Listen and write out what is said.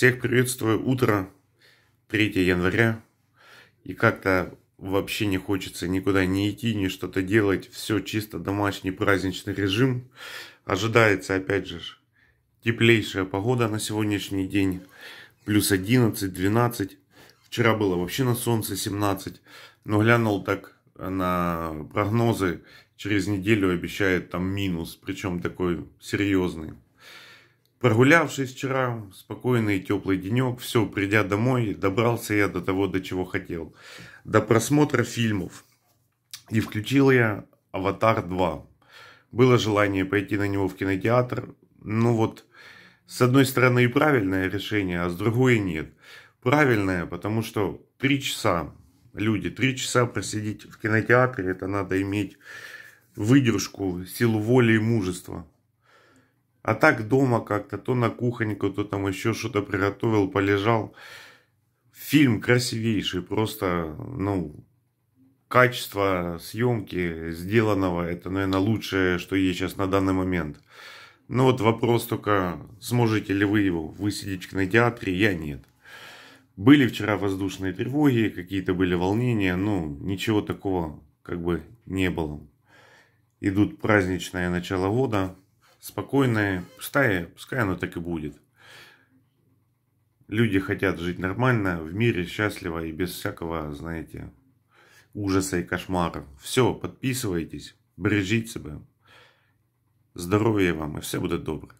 Всех приветствую. Утро 3 января. И как-то вообще не хочется никуда не идти, ни что-то делать. Все чисто домашний праздничный режим. Ожидается, опять же, теплейшая погода на сегодняшний день. Плюс 11, 12. Вчера было вообще на солнце 17. Но глянул так на прогнозы. Через неделю обещают там минус. Причем такой серьезный. Прогулявшись вчера, спокойный теплый денек, все, придя домой, добрался я до того, до чего хотел. До просмотра фильмов. И включил я «Аватар 2». Было желание пойти на него в кинотеатр. Ну вот, с одной стороны и правильное решение, а с другой нет. Правильное, потому что три часа, люди, три часа просидеть в кинотеатре, это надо иметь выдержку, силу воли и мужества. А так дома как-то, то на кухоньку, то там еще что-то приготовил, полежал. Фильм красивейший, просто, ну, качество съемки сделанного, это, наверное, лучшее, что есть сейчас на данный момент. Ну вот вопрос только, сможете ли вы его высидеть в кинотеатре, я нет. Были вчера воздушные тревоги, какие-то были волнения, ну, ничего такого как бы не было. Идут праздничное начало года, спокойное, пускай, пускай оно так и будет. Люди хотят жить нормально, в мире, счастливо и без всякого, знаете, ужаса и кошмара. Все, подписывайтесь, бережите себя. Здоровья вам, и все будет добро.